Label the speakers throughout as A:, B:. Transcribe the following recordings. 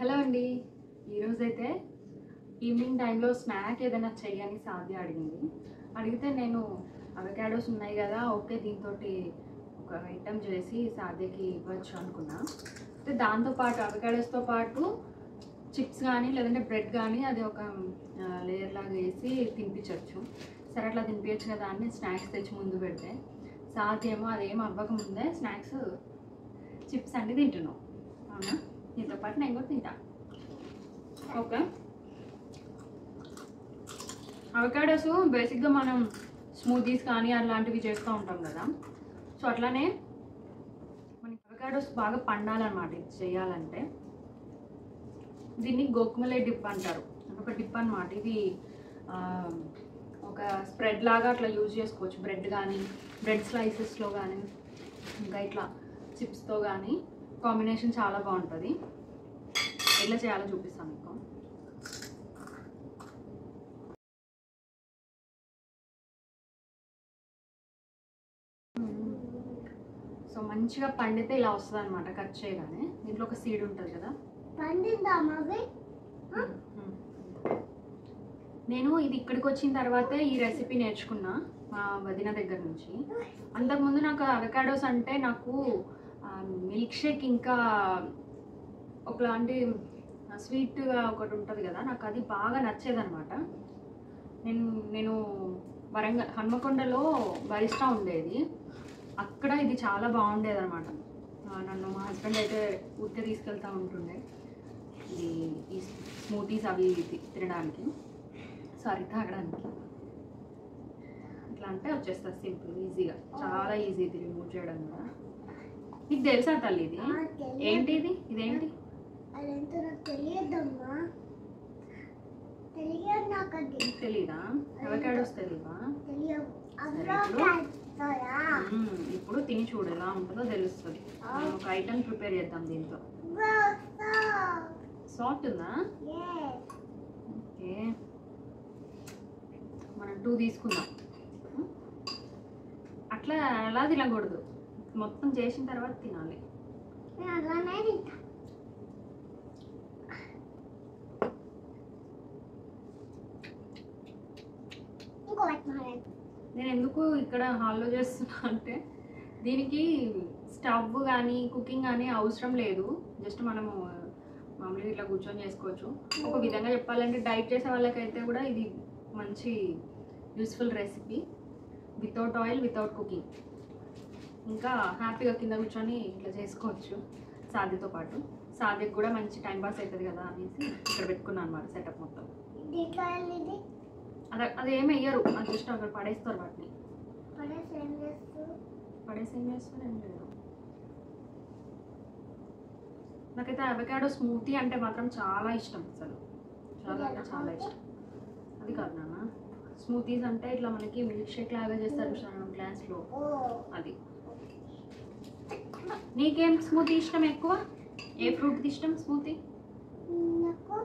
A: Hello అండి. ఈరోజైతే evening టైంలో స్నాక్ ఏదైనా చెయ్యని సాధ్య అడిగింది. అడిగితే నేను అవకాడోస్ ఉన్నాయి కదా ఓకే దీంతో ఒక ఐటెం చేసి సాధ్యకి ఇవ్వచ్చు అనుకున్నా. అయితే దాంతోపాటు అవకాడోస్తో పాటు చిప్స్ కానీ లేదంటే బ్రెడ్ కానీ అది ఒక లేయర్ లాగా వేసి తినిపించవచ్చు సరే అట్లా తినిపించచ్చు కదా అని స్నాక్స్ తెచ్చి ముందు పెడితే సాధ్య ఏమో అదేం అవ్వకముందే స్నాక్స్ చిప్స్ అన్నీ తింటున్నాం. అవునా? దీంతో పాటు నేను కూడా తింటా ఓకే అవకాడోస్ బేసిక్గా మనం స్మూతీస్ కానీ అలాంటివి చేస్తూ ఉంటాం కదా. సో అట్లానే మనకి అవకాడోస్ బాగా పండాలన్నమాట ఇది చేయాలంటే. దీన్ని గోకుమలే డిప్ అంటారు. ఒక డిప్ అనమాట ఇది ఒక స్ప్రెడ్ లాగా అట్లా యూజ్ చేసుకోవచ్చు. బ్రెడ్ కానీ బ్రెడ్ స్లైసెస్లో కానీ ఇంకా ఇట్లా చిప్స్తో కానీ కాంబినేషన్ చాలా బాగుంటుంది. ఎట్లా చేయాలో చూపిస్తాను మీకు. సో మంచిగా పండితే ఇలా వస్తుంది అనమాట కట్ చేయగానే. దీంట్లో ఒక సీడ్ ఉంటుంది కదా. నేను ఇది ఇక్కడికి వచ్చిన తర్వాతే ఈ రెసిపీ నేర్చుకున్నా మా వదిన దగ్గర నుంచి. అంతకుముందు నాకు అవకాడోస్ అంటే నాకు మిల్క్ షేక్ ఇంకా ఒకలాంటి స్వీట్గా ఒకటి ఉంటుంది కదా నాకు అది బాగా నచ్చేదనమాట నేను నేను వరంగల్ హన్మకొండలో బరిస్టా ఉండేది. అక్కడ ఇది చాలా బాగుండేది అనమాట నన్ను మా హస్బెండ్ అయితే ఊరికే తీసుకెళ్తూ ఉంటుండే. ఇది ఈ స్మూతీస్ అవి తి- తినడానికి సారీ తాగడానికి. ఇట్లా అంటే వచ్చేస్తుంది సింపుల్ ఈజీగా చాలా ఈజీ ఇది రిమూవ్ చేయడం కూడా. నీకు తెలుసా తల్లి ఇది. ఏంటి ఇది? ఇదేంటి?
B: అదంతా నాకు తెలియదమ్మా. తెలియదు నాకు అది.
A: నీకు తెలీదా అవకాడోస్
B: తెలియదు.
A: ఇప్పుడు? తిని చూడు ఎలా ఉంటుందో తెలుస్తుంది. ఒక ఐటమ్ ప్రిపేర్ చేద్దాం దీంతో. సాఫ్ట్ ఉందా. ఓకే. మనం టూ తీసుకుందాం. అట్లా అలా తినకూడదు. మొత్తం చేసిన తర్వాత తినాలి.
B: నేను అలానే తింటా. ఇంకో పెట్టమని
A: నేను ఎందుకు ఇక్కడ హాల్లో చేస్తున్నా అంటే దీనికి స్టవ్ కానీ కుకింగ్ కానీ అవసరం లేదు. జస్ట్ మనము మామూలుగా ఇట్లా కూర్చొని చేసుకోవచ్చు. ఒక విధంగా చెప్పాలంటే డైట్ చేసే వాళ్ళకైతే కూడా ఇది మంచి useful recipe. Without oil without cooking. ఇంకా హ్యాపీగా కింద కూర్చొని ఇట్లా చేసుకోవచ్చు సాధ్యతో పాటు. సాధ్యకు కూడా మంచి టైం పాస్ అవుతుంది కదా అనేసి ఇక్కడ పెట్టుకున్నాను అనమాట సెటప్ మొత్తం. అది అది ఏమి వేయరు అది జస్ట్ అక్కడ పడేస్తారు వాటిని.
B: పడేసి ఏం చేస్తూ?
A: పడేసి ఏం చేస్తారు? ఏం లేదు. నాకైతే అవకాడో స్మూతీ అంటే మాత్రం చాలా ఇష్టం అసలు. చాలా అంటే చాలా ఇష్టం. అది కాదు నాన్న. స్మూతీస్ అంటే ఇట్లా మనకి మిల్క్ షేక్ లాగా చేస్తారు గ్లాస్లో. అది. నీకేం స్మూతీ ఇష్టం ఎక్కువ? ఏ ఫ్రూట్ ఇష్టం స్మూతీ?
B: నాకు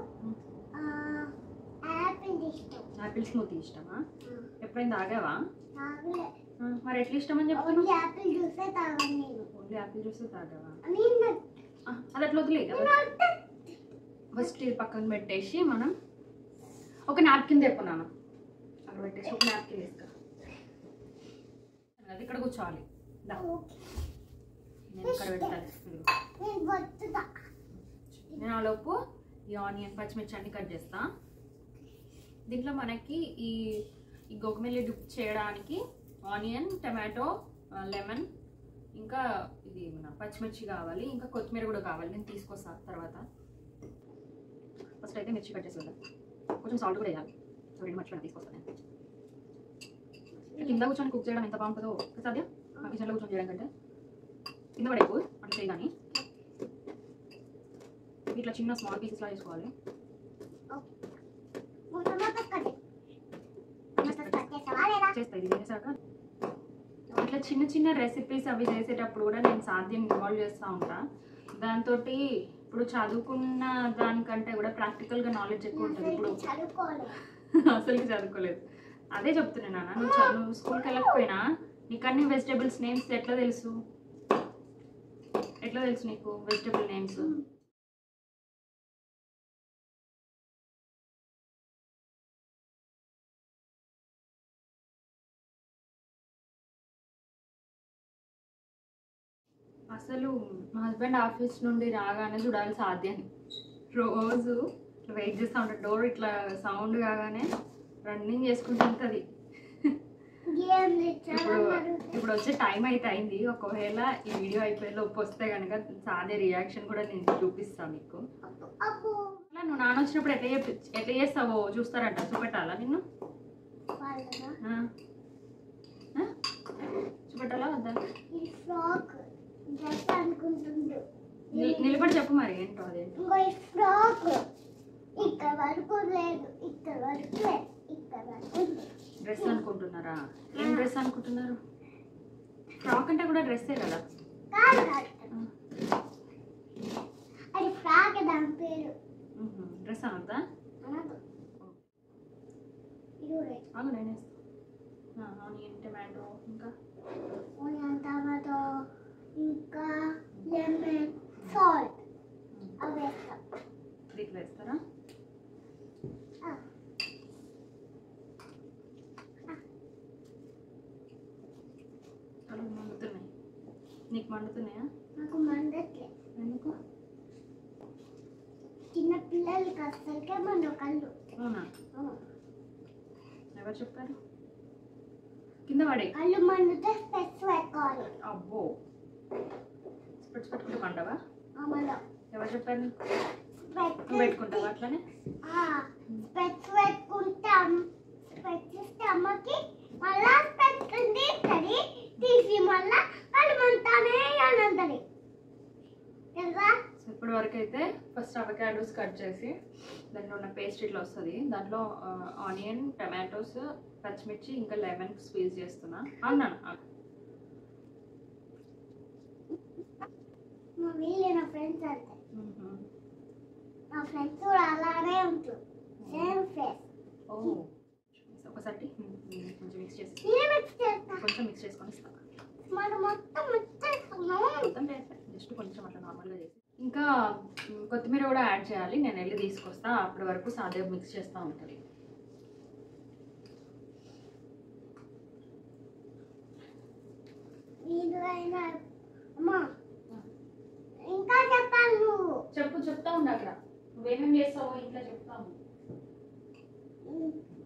B: ఆ, యాపిల్ ఇష్టం
A: యాపిల్ స్మూతీ ఇష్టమా? ఎప్పుడైనా తాగావా? మరి ఎట్లా ఇష్టం అని చెప్తాను
B: యాపిల్ జ్యూసే
A: ఓన్లీ యాపిల్ జ్యూస్ తాగావా? అది అట్లా వదిలే ఫస్ట్ ఇది పక్కన పెట్టేసి మనం ఒక నాప్కిన్ తెప్పున్నాను. అక్కడ పెట్టేసి ఒక నాప్కిన్ వేసుకో. అది ఇక్కడ కూర్చోవాలి. దా, నేను ఇక్కడ పెడతాను
B: నేను
A: ఆలోపు ఈ ఆనియన్ పచ్చిమిర్చి అన్ని కట్ చేస్తా. దీంట్లో మనకి ఈ ఈ గోకమెల్లి డిప్ చేయడానికి ఆనియన్ టమాటో లెమన్ ఇంకా ఇది మన పచ్చిమిర్చి కావాలి ఇంకా కొత్తిమీర కూడా కావాలి. నేను తీసుకొస్తా తర్వాత. ఫస్ట్ అయితే మిర్చి కట్ చేసి కొంచెం సాల్ట్ కూడా వేయాలి. రెండు మర్చిపోయినా తీసుకొస్తాను నేను. కింద కూర్చొని కుక్ చేయడం ఎంత బాగుంటుందో సాధ్యం? మా కిచెన్లో కూర్చొని చేయడం కంటే. కింద పడేకు అట్లా కానీ. ఇట్లా చిన్న స్మాల్ పీసెస్లా చేసుకోవాలి. చేస్తాయి ఇది చేశాక. ఇట్లా చిన్న చిన్న రెసిపీస్ అవి చేసేటప్పుడు కూడా నేను సాధ్యం ఇన్వాల్వ్ చేస్తూ ఉంటా. దాంతో ఇప్పుడు చదువుకున్న దానికంటే కూడా ప్రాక్టికల్గా నాలెడ్జ్ ఎక్కువ ఉంటుంది. ఇప్పుడు అసలు చదువుకోలేదు. అదే చెప్తున్నాను నాన్న నువ్వు నువ్వు స్కూల్కి వెళ్ళకపోయినా నీకు అన్ని వెజిటేబుల్స్ నేమ్స్ ఎట్లా తెలుసు? ఎట్లా తెలుసు నీకు వెజిటబుల్ నేమ్స్ అసలు మా హస్బెండ్ ఆఫీస్ నుండి రాగానే చూడాలి సాధ్యం. రోజు వెయిట్ చేస్తూ ఉంటాడు. డోర్ ఇట్లా సౌండ్ కాగానే రన్నింగ్
B: చేసుకుంటుంటుంది
A: ఇప్పుడు వచ్చే టైం అయితే అయింది. ఒకవేళ ఈ వీడియో అయిపోయే లోపు వస్తే కనుక సాదే రియాక్షన్ కూడా నేను చూపిస్తాను మీకు. నువ్వు నాన్న వచ్చినప్పుడు ఎట్లా ఎట్లా చేస్తావో చూస్తారంట. చూపెట్టాలా నిన్ను? చూపెట్టాలా వద్దా? నిలబడి చెప్పు మరి ఏంటో అదే
B: ఇంకో ఈ ఫ్రాక్. ఇక్కడ వరకు లేదు. ఇక్కడ వరకు ఇక్కడ వరకు.
A: డ్రెస్ అనుకుంటున్నారా? ఏం డ్రెస్ అనుకుంటున్నారు? ఫ్రాక్ అంటే కూడా డ్రెస్సే కదా.
B: అది ఫ్రాక్ దాని పేరు.
A: డ్రెస్ అనొద్దా? నేను ఆనియన్ టమాటో ఇంకా?
B: ఆనియన్ టమాటో ఇంకా లెమన్ సాల్ట్. అవి వేస్తాం.
A: దీంట్లో వేస్తారా
B: ఆ.
A: కళ్ళు మండుతున్నాయి నీకు మండుతున్నాయా?
B: నాకు మండట్లే.
A: ఎందుకు?
B: చిన్న పిల్లలకి అస్సలకే మన కళ్ళు.
A: అవునా. ఎవరు చెప్పారు? కింద పడే.
B: కళ్ళు మండితే స్పెట్స్ పెట్టుకోవాలి.
A: అబ్బో. స్పెట్స్ పెట్టుకుంటే
B: అమలో
A: ఎవరు చెప్పారు? పెట్టుకుంటావా అట్లనే?
B: స్పెట్స్ పెట్టుకుంటాం స్పెట్స్ అమ్మకి మళ్ళా స్పెట్స్ తీసి మళ్ళా
A: ఇప్పటి వరకు అయితే ఫస్ట్ అవకాడోస్ కట్ చేసి దాంట్లో ఉన్న పేస్ట్ ఇట్లా వస్తుంది. దాంట్లో ఆనియన్ టమాటోస్ పచ్చిమిర్చి ఇంకా లెమన్ స్క్వీజ్ చేస్తున్నా. అన్నాను. ఒకసారి కొంచెం మిక్స్ చేసి. కొంచెం మిక్స్ చేసుకొని ఇస్తాను
B: మనం మొత్తం మిక్స్ చేసుకున్నాము
A: మొత్తం జస్ట్ కొంచెం అట్లా నార్మల్గా చేసి ఇంకా కొత్తిమీర కూడా యాడ్ చేయాలి. నేను వెళ్ళి తీసుకొస్తా. అప్పటి వరకు సాదే మిక్స్ చేస్తూ ఉంటుంది.
B: ఇంకా చెప్పాలి నువ్వు.
A: చెప్పు చెప్తా ఉండు అక్కడ. నువ్వేమేమి చేస్తావో ఇంట్లో చెప్తాము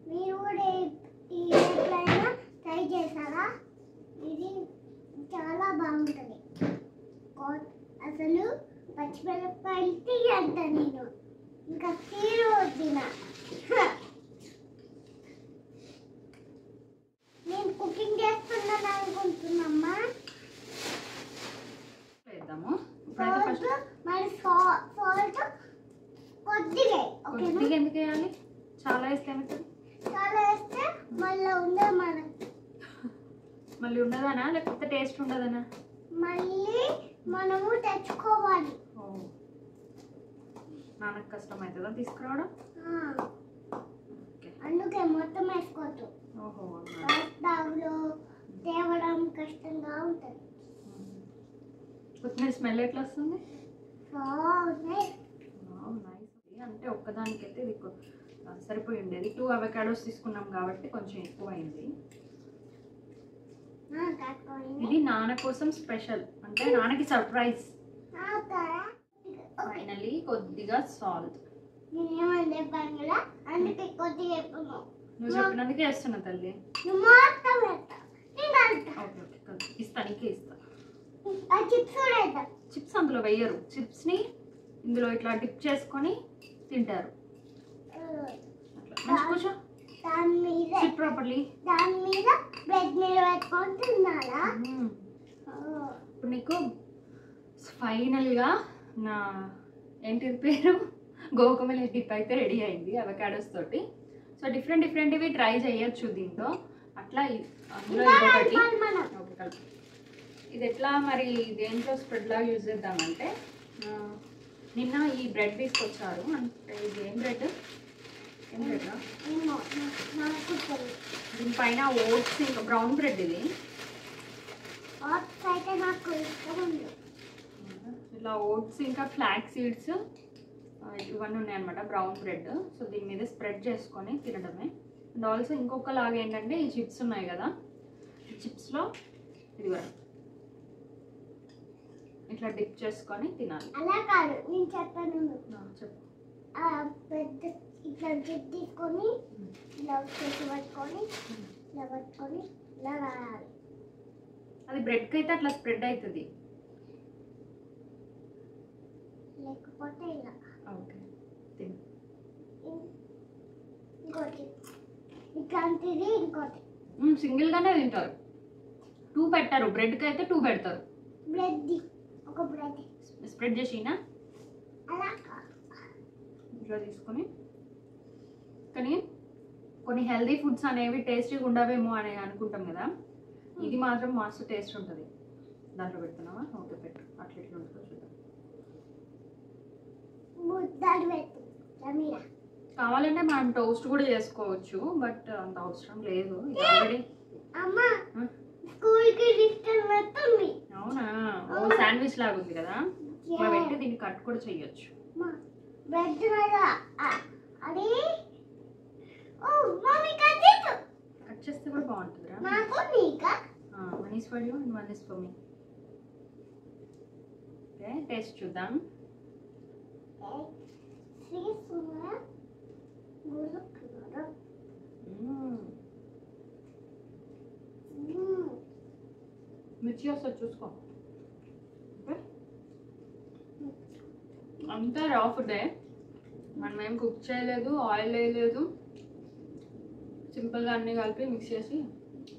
B: మీరు కూడా ఈ- ఈ ఎట్లయినా ట్రై చేస్తారా ఇది చాలా బాగుంటుంది కో- అసలు పచ్చిమిరపకాయలు తీయంట నేను. ఇంకా తీరు తిన నేను కుకింగ్ చేస్తున్నాను అనుకుంటున్నామ్మా.
A: వేద్దాము
B: మరి సాల్ట్ కొద్దిగా ఓకేనా?
A: కొద్దిగా ఎందుకు వేయాలి? చాలా వేస్తే ఏమవుతుంది?
B: చాలా వేస్తే మళ్ళీ మనకి
A: మళ్ళీ ఉండదనా? లేకపోతే టేస్ట్ ఉండదనా?
B: మళ్ళీ మనము తెచ్చుకోవాలి.
A: నాన్నకు కష్టం అవుతుందా తీసుకురావడం
B: అందుకే మొత్తం వేసుకోవద్దు. తేవడం కష్టంగా ఉంటుంది.
A: కొత్తిమీర స్మెల్ ఎట్లా వస్తుంది? అంటే ఒక్కదానికైతే ఇది సరిపోయి ఉండేది టూ అవకాడోస్ తీసుకున్నాం కాబట్టి కొంచెం ఎక్కువ అయింది ఇది నాన్న కోసం స్పెషల్. అంటే నాన్నకి సర్ప్రైజ్. ఫైనలీ కొద్దిగా సాల్ట్ నువ్వు చెప్పినందుకే వేస్తున్నా తల్లి. ఇస్తా నీకే ఇస్తా.
B: చిప్స్
A: చిప్స్ అందులో వేయరు. చిప్స్ని ఇందులో ఇట్లా డిప్ చేసుకొని తింటారు. కూర్చో. ప్రాపర్లీ
B: దాని మీద బ్రెడ్ మీద పెట్టుకొని తినాలా ఆ,
A: ఇప్పుడు నీకు ఫైనల్గా నా ఏంటిది పేరు? గోకమలి డిప్ అయితే రెడీ అయింది అవకాడోస్ తోటి. సో డిఫరెంట్ డిఫరెంట్ ఇవి ట్రై చేయొచ్చు దీంట్లో. అట్లా అందులో ఇదొకటి ఇది ఎట్లా మరి దేంట్లో స్ప్రెడ్ లాగా యూజ్ చేద్దామంటే నిన్న ఈ బ్రెడ్ తీసుకొచ్చారు. అంటే ఇది ఏం బ్రెడ్ ఏం బ్రెడ్ దీనిపైన ఓట్స్ ఇంకా బ్రౌన్ బ్రెడ్ ఇది.
B: ఓట్స్ అయితే నాకు ఇష్టం
A: ఇలా ఓట్స్ ఇంకా ఫ్లాక్ సీడ్స్ ఇవన్నీ ఉన్నాయన్నమాట బ్రౌన్ బ్రెడ్ సో దీని మీద స్ప్రెడ్ చేసుకొని తినడమే. అండ్ ఆల్సో ఇంకొక లాగా ఏంటంటే ఈ చిప్స్ ఉన్నాయి కదా ఈ చిప్స్లో ఇది కూడా ఇట్లా డిప్ చేసుకొని తినాలి.
B: అలా కాదు నేను చెప్పాను
A: ఆ, చెప్పు.
B: ఆ పెద్ద ఇట్లా జిప్ తీసుకొని ఇలా చేసి పట్టుకొని ఇలా పట్టుకొని ఇలా రాయాలి.
A: అది బ్రెడ్కి అయితే అట్లా స్ప్రెడ్ అవుతుంది
B: లేకపోతే ఇలా.
A: ఓకే.
B: ఇంకోటి. ఇట్లాంటిది ఇంకోటి.
A: మ్మ్, సింగిల్గానే తింటారు. టూ పెట్టారు. బ్రెడ్కి అయితే టూ పెడతారు.
B: బ్రెడ్ ఒక బ్రెడ్.
A: స్ప్రెడ్ చేసినా
B: అలా కాదు
A: ఇట్లా తీసుకొని. కానీ కొన్ని హెల్దీ ఫుడ్స్ అనేవి టేస్టీగా ఉండవేమో అని అనుకుంటాం కదా. ఇది మాత్రం మస్తు టేస్ట్ ఉంటుంది. దాంట్లో పెడుతున్నావా? ఓకే పెట్టు. అట్లా ఇట్లా ఉంటుందో చూద్దాం. కావాలంటే మనం టోస్ట్ కూడా చేసుకోవచ్చు బట్ అంత అవసరం లేదు. అవునా? ఓ శాండ్విచ్ లాగా ఉంది కదా? పెట్టి దీన్ని కట్ కూడా చేయొచ్చు. కట్ చేస్తే కూడా బాగుంటుందిరా. One is for you and one is for me okay taste చూద్దాం. వస్తుంది చూసుకో? అంతా రా ఫుడ్డే మనం ఏం కుక్ చేయలేదు ఆయిల్ వేయలేదు. సింపుల్గా అన్నీ కలిపి మిక్స్ చేసి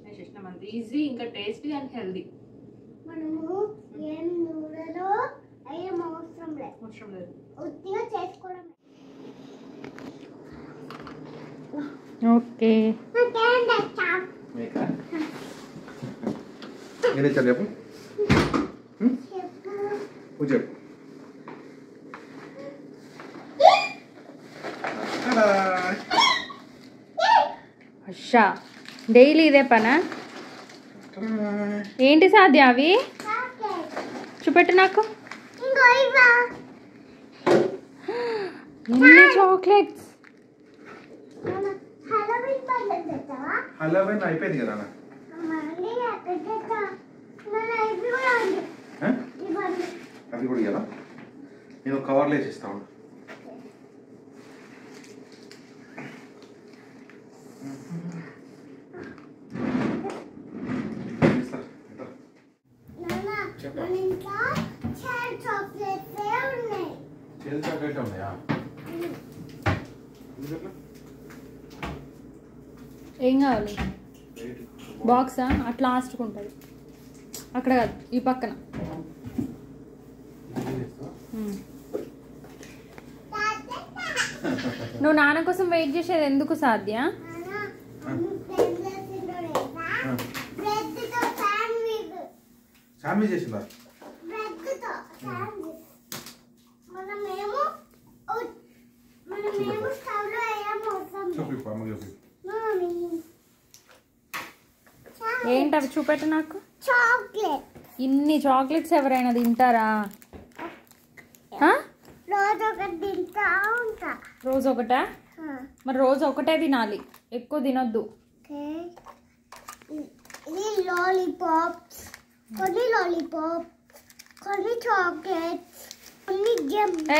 A: వేసేసినాం అంత. ఈజీ ఇంకా టేస్టీ అండ్ హెల్దీ
B: మనము ఏం నూనెలో అవసరం లేదు.
A: అవసరం లేదు.
B: ఉత్తిగా చేసుకోవడం
A: ఓకే.
C: ఏం తెచ్చారు చెప్పు? నువ్వు చెప్పు.
A: డైలీ ఇదే పనా! ఏంటి సాధ్య అవి? చూపెట్టు నాకు. ఎన్ని చాక్లెట్స్.
B: హలోవిన్ పండుగ తెచ్చావా?
C: హలోవీన్ అయిపోయింది కదా
B: ఇవి కూడా
C: ఇవ్వాలా నేను కవర్లో వేసి ఇస్తా ఉండు ఇస్తా, ఇస్తా.
B: నాన్న
C: చెప్పు.
B: మన ఇంట్లో చార్ చాక్లెట్స్ ఉన్నాయి
C: చేదు చాక్లెట్ ఉన్నాయా ఎందుకట్లా?
A: ఏం కావాలి
C: ఏంటి?
A: బాక్సా? అట్లా లాస్ట్కి ఉంటుంది. అక్కడ కాదు ఈ పక్కన. నువ్వు నాన్న కోసం వెయిట్ చేసేది ఎందుకు సాధ్య? ఏంటి అవి చూపెట్టు నాకు?
B: చాక్లెట్
A: ఇన్ని చాక్లెట్స్ ఎవరైనా తింటారా?
B: రోజు ఒకటి తింటా ఉంటా.
A: రోజు ఒకటా? మరి రోజు ఒకటే తినాలి. ఎక్కువ తినొద్దు.
B: లాలీపాప్స్ కొన్ని లాలీపాప్స్ కొన్ని చాక్లెట్స్ కొన్ని జమ్